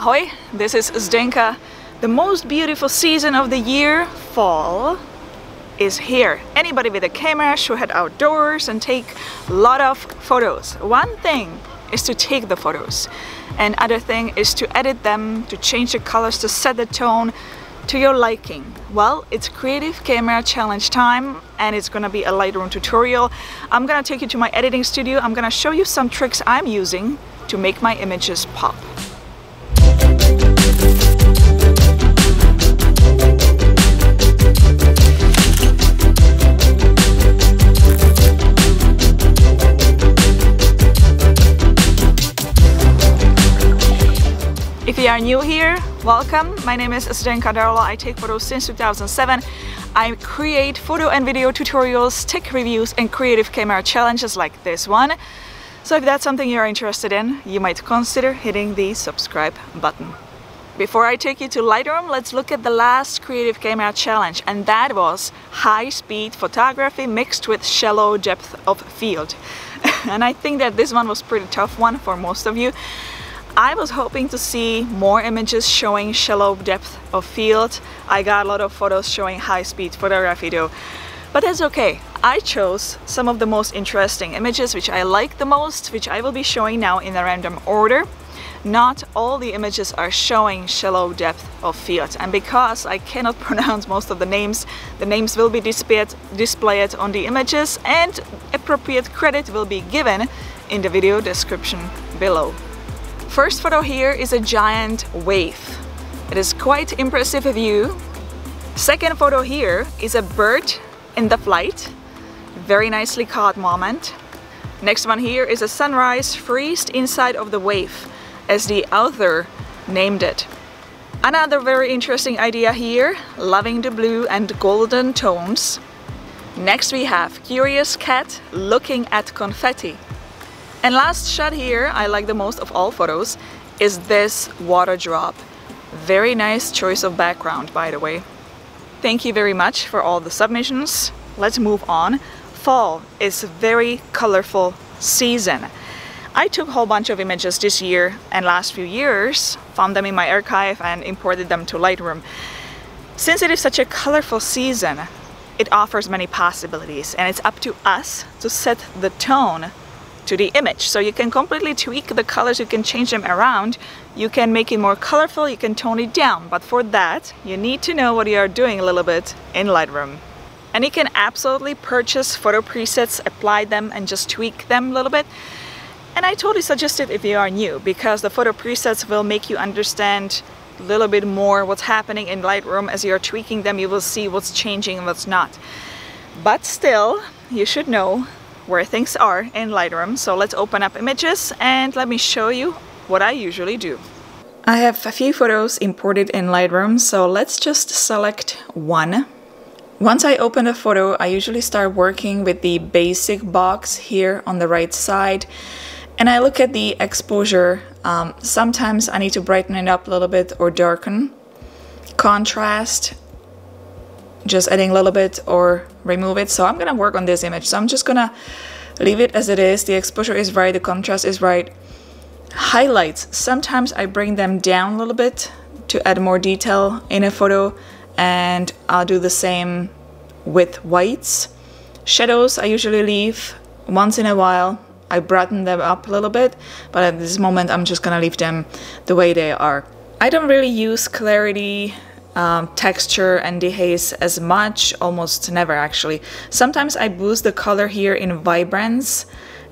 Ahoy, this is Zdenka. The most beautiful season of the year, fall, is here. Anybody with a camera should head outdoors and take a lot of photos. One thing is to take the photos and other thing is to edit them, to change the colors, to set the tone to your liking. Well, it's Creative Camera Challenge time and it's gonna be a Lightroom tutorial. I'm gonna take you to my editing studio. I'm gonna show you some tricks I'm using to make my images pop. Welcome. My name is Zdenka Darula. I take photos since 2007. I create photo and video tutorials, tech reviews and creative camera challenges like this one. So if that's something you're interested in, you might consider hitting the subscribe button. Before I take you to Lightroom, let's look at the last Creative Camera Challenge and that was high-speed photography mixed with shallow depth of field. and I think that this one was pretty tough one for most of you. I was hoping to see more images showing shallow depth of field. I got a lot of photos showing high-speed photography though. But that's okay. I chose some of the most interesting images which I like the most, which I will be showing now in a random order. Not all the images are showing shallow depth of field and because I cannot pronounce most of the names, the names will be displayed, displayed on the images and appropriate credit will be given in the video description below. First photo here is a giant wave. It is quite impressive view. Second photo here is a bird in the flight. Very nicely caught moment. Next one here is a sunrise freezed inside of the wave as the author named it. Another very interesting idea here, loving the blue and golden tones. Next we have curious cat looking at confetti. And last shot here, I like the most of all photos, is this water drop. Very nice choice of background, by the way. Thank you very much for all the submissions. Let's move on. Fall is a very colorful season. I took a whole bunch of images this year and last few years, found them in my archive and imported them to Lightroom. Since it is such a colorful season, it offers many possibilities and it's up to us to set the tone the image. So you can completely tweak the colors, you can change them around, you can make it more colorful, you can tone it down. But for that, you need to know what you are doing a little bit in Lightroom. And you can absolutely purchase photo presets, apply them and just tweak them a little bit. And I totally suggest it if you are new because the photo presets will make you understand a little bit more what's happening in Lightroom as you're tweaking them you will see what's changing and what's not but still you should know where things are in Lightroom. So let's open up images and let me show you what I usually do. I have a few photos imported in Lightroom, so let's just select one. Once I open a photo, I usually start working with the basic box here on the right side. And I look at the exposure. Um, sometimes I need to brighten it up a little bit or darken. Contrast, just adding a little bit or remove it. So I'm gonna work on this image. So I'm just gonna leave it as it is. The exposure is right, the contrast is right. Highlights, sometimes I bring them down a little bit to add more detail in a photo and I'll do the same with whites. Shadows I usually leave once in a while. I brighten them up a little bit, but at this moment I'm just gonna leave them the way they are. I don't really use clarity um, texture and dehaze as much, almost never actually. Sometimes I boost the color here in vibrance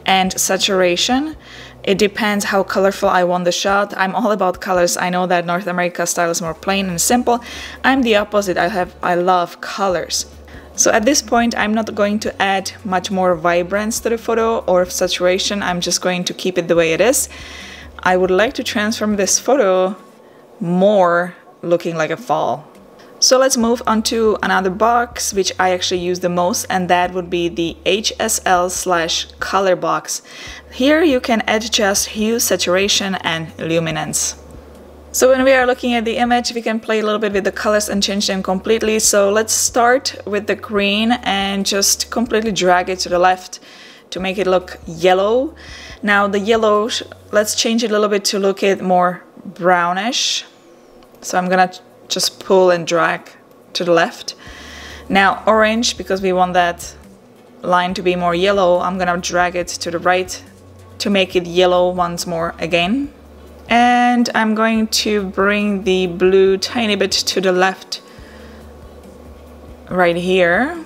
and saturation. It depends how colorful I want the shot. I'm all about colors. I know that North America style is more plain and simple. I'm the opposite. I have I love colors. So at this point, I'm not going to add much more vibrance to the photo or saturation. I'm just going to keep it the way it is. I would like to transform this photo more looking like a fall. So let's move on to another box which I actually use the most and that would be the HSL slash color box. Here you can adjust hue, saturation and luminance. So when we are looking at the image we can play a little bit with the colors and change them completely. So let's start with the green and just completely drag it to the left to make it look yellow. Now the yellow, let's change it a little bit to look it more brownish. So I'm gonna just pull and drag to the left. Now orange, because we want that line to be more yellow, I'm gonna drag it to the right to make it yellow once more again. And I'm going to bring the blue tiny bit to the left right here.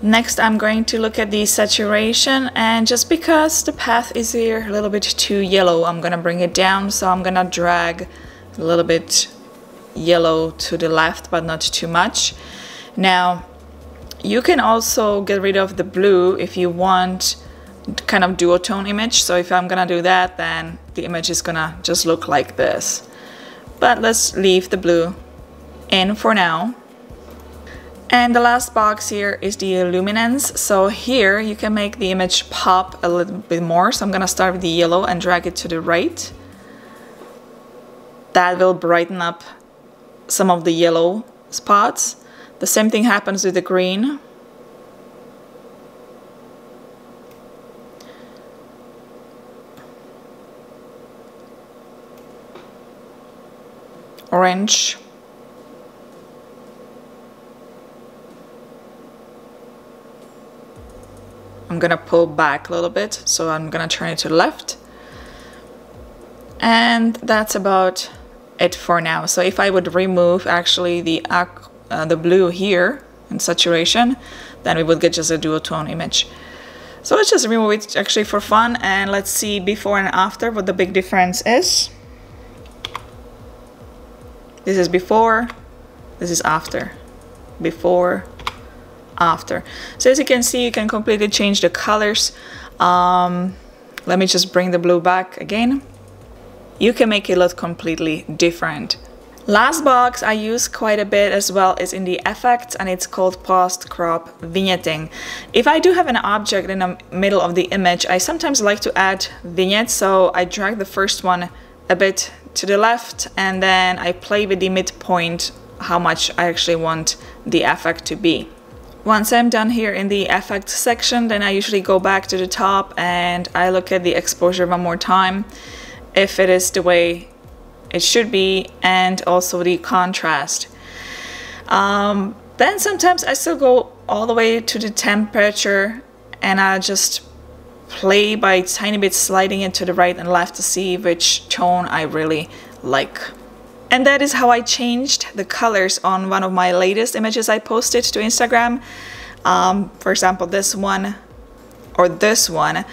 Next I'm going to look at the saturation and just because the path is here a little bit too yellow I'm gonna bring it down so I'm gonna drag a little bit yellow to the left but not too much. Now you can also get rid of the blue if you want kind of duotone image so if I'm gonna do that then the image is gonna just look like this. But let's leave the blue in for now and the last box here is the luminance. So here you can make the image pop a little bit more. So I'm gonna start with the yellow and drag it to the right. That will brighten up some of the yellow spots. The same thing happens with the green. Orange. I'm gonna pull back a little bit so I'm gonna turn it to the left and that's about it for now so if I would remove actually the uh, the blue here in saturation then we would get just a duotone image so let's just remove it actually for fun and let's see before and after what the big difference is this is before this is after before after. So as you can see, you can completely change the colors. Um, let me just bring the blue back again. You can make it look completely different. Last box I use quite a bit as well is in the effects and it's called post crop vignetting. If I do have an object in the middle of the image, I sometimes like to add vignettes. So I drag the first one a bit to the left and then I play with the midpoint how much I actually want the effect to be. Once I'm done here in the effects section, then I usually go back to the top and I look at the exposure one more time if it is the way it should be and also the contrast. Um, then sometimes I still go all the way to the temperature and I just play by tiny bit sliding it to the right and left to see which tone I really like. And that is how I changed the colors on one of my latest images I posted to Instagram. Um, for example, this one or this one.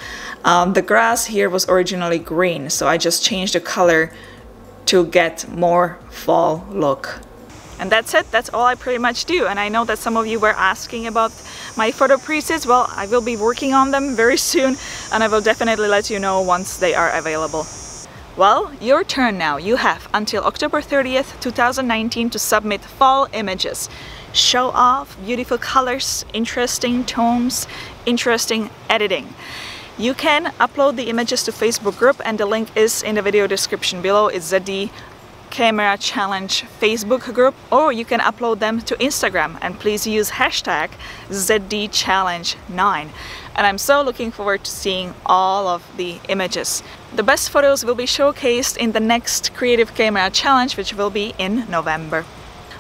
Um, the grass here was originally green, so I just changed the color to get more fall look. And that's it, that's all I pretty much do. And I know that some of you were asking about my photo presets. Well, I will be working on them very soon and I will definitely let you know once they are available. Well, your turn now. You have until October 30th, 2019 to submit fall images. Show off beautiful colors, interesting tones, interesting editing. You can upload the images to Facebook group and the link is in the video description below. It's ZD Camera Challenge Facebook group or you can upload them to Instagram and please use hashtag ZDChallenge9 and I'm so looking forward to seeing all of the images. The best photos will be showcased in the next Creative Camera Challenge which will be in November.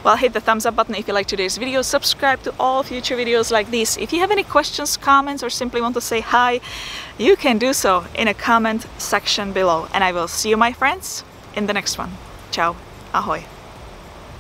Well, hit the thumbs up button if you like today's video, subscribe to all future videos like this. If you have any questions, comments, or simply want to say hi, you can do so in a comment section below. And I will see you, my friends, in the next one. Ciao. Ahoy.